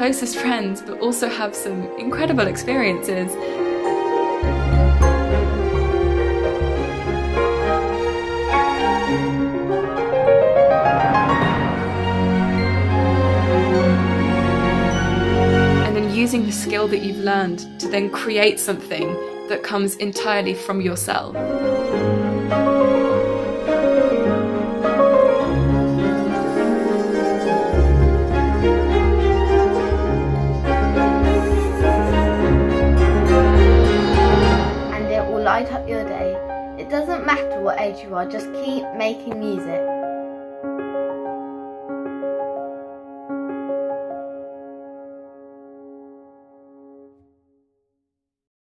closest friends, but also have some incredible experiences. And then using the skill that you've learned to then create something that comes entirely from yourself. Light up your day. It doesn't matter what age you are, just keep making music.